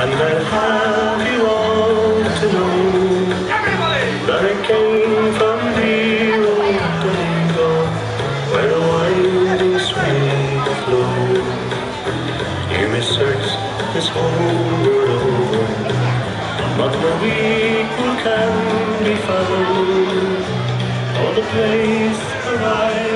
And I have you all to know that I came from zero to go where the winding Swilly flow. You may search this whole world over, but no equal can be found. For the place where I